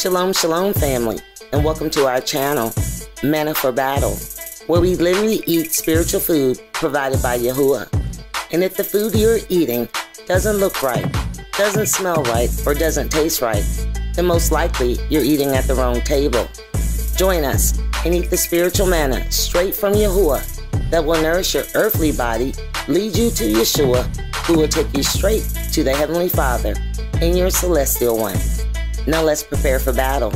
Shalom, shalom, family, and welcome to our channel, Manna for Battle, where we literally eat spiritual food provided by Yahuwah. And if the food you're eating doesn't look right, doesn't smell right, or doesn't taste right, then most likely you're eating at the wrong table. Join us and eat the spiritual manna straight from Yahuwah that will nourish your earthly body, lead you to Yeshua, who will take you straight to the Heavenly Father and your celestial one. Now let's prepare for battle.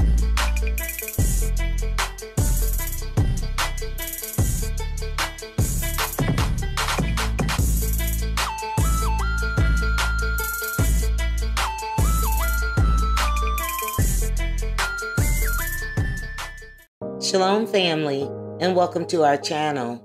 Shalom, family, and welcome to our channel.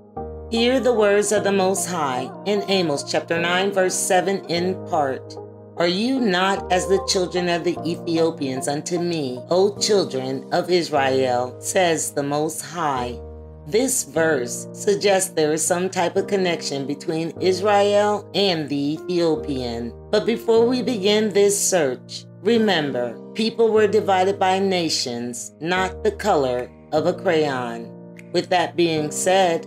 Hear the words of the Most High in Amos chapter 9, verse 7 in part. Are you not as the children of the Ethiopians unto me, O children of Israel, says the Most High? This verse suggests there is some type of connection between Israel and the Ethiopian. But before we begin this search, remember, people were divided by nations, not the color of a crayon. With that being said,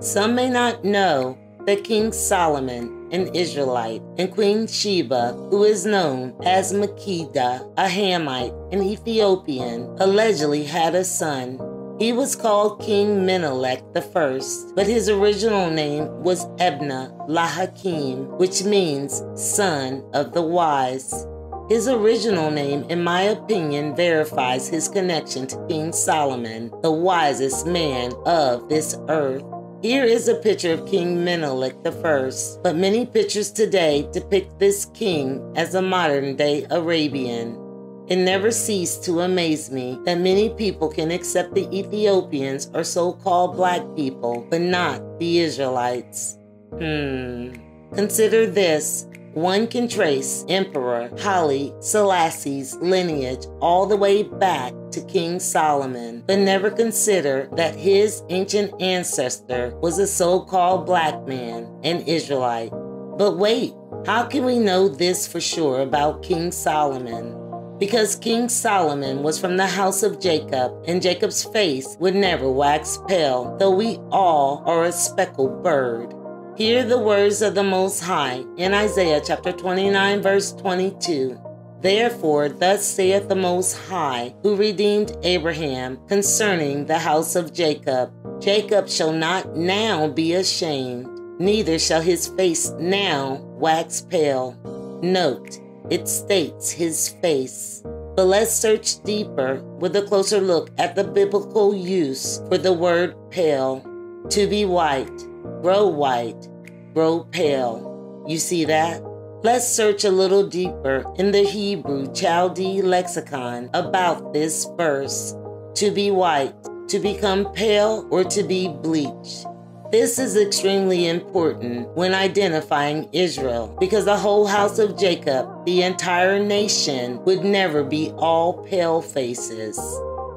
some may not know that King Solomon an Israelite, and Queen Sheba, who is known as Makeda, a Hamite, an Ethiopian, allegedly had a son. He was called King Menelik I, but his original name was Ebna Lahakim, which means son of the wise. His original name, in my opinion, verifies his connection to King Solomon, the wisest man of this earth. Here is a picture of King Menelik I, but many pictures today depict this king as a modern day Arabian. It never ceased to amaze me that many people can accept the Ethiopians or so called black people, but not the Israelites. Hmm. Consider this one can trace Emperor Haile Selassie's lineage all the way back to King Solomon, but never consider that his ancient ancestor was a so called black man, an Israelite. But wait, how can we know this for sure about King Solomon? Because King Solomon was from the house of Jacob, and Jacob's face would never wax pale, though we all are a speckled bird. Hear the words of the Most High in Isaiah chapter 29, verse 22. Therefore, thus saith the Most High, who redeemed Abraham concerning the house of Jacob Jacob shall not now be ashamed, neither shall his face now wax pale. Note, it states his face. But let's search deeper with a closer look at the biblical use for the word pale to be white grow white, grow pale. You see that? Let's search a little deeper in the Hebrew Chaldee lexicon about this verse to be white, to become pale, or to be bleached. This is extremely important when identifying Israel because the whole house of Jacob, the entire nation, would never be all pale faces.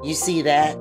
You see that?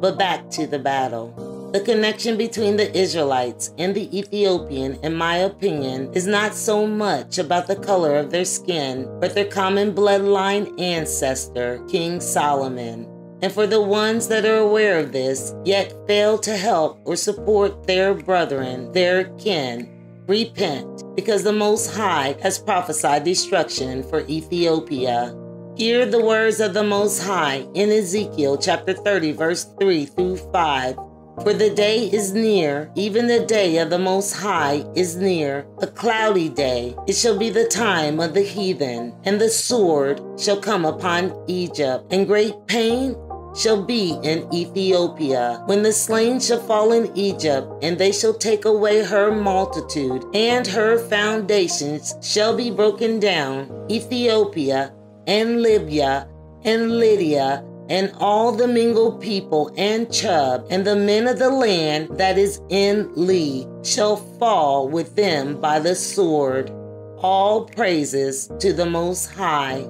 But back to the battle. The connection between the Israelites and the Ethiopian, in my opinion, is not so much about the color of their skin, but their common bloodline ancestor, King Solomon. And for the ones that are aware of this, yet fail to help or support their brethren, their kin, repent, because the Most High has prophesied destruction for Ethiopia. Hear the words of the Most High in Ezekiel chapter 30, verse 3 through 5. For the day is near, even the day of the Most High is near, a cloudy day. It shall be the time of the heathen, and the sword shall come upon Egypt, and great pain shall be in Ethiopia, when the slain shall fall in Egypt, and they shall take away her multitude, and her foundations shall be broken down. Ethiopia and Libya and Lydia and all the mingled people and Chub and the men of the land that is in Lee shall fall with them by the sword. All praises to the Most High.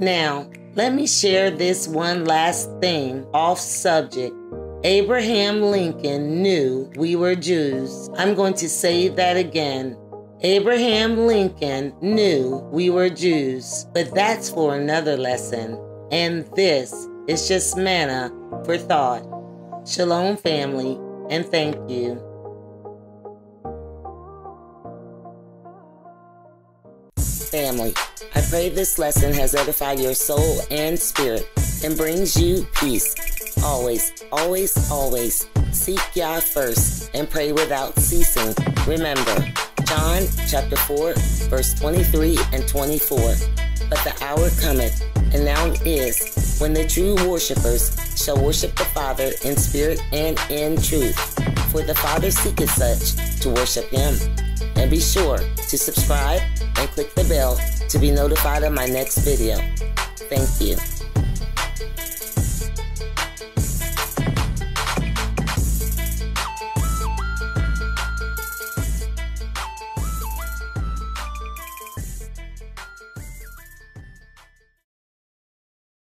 Now, let me share this one last thing off subject. Abraham Lincoln knew we were Jews. I'm going to say that again. Abraham Lincoln knew we were Jews, but that's for another lesson. And this is just manna for thought. Shalom, family, and thank you. Family, I pray this lesson has edified your soul and spirit and brings you peace. Always, always, always seek Yah first and pray without ceasing. Remember, John chapter 4, verse 23 and 24. But the hour cometh, and now is, when the true worshippers shall worship the Father in spirit and in truth. For the Father seeketh such to worship him. And be sure to subscribe and click the bell to be notified of my next video. Thank you.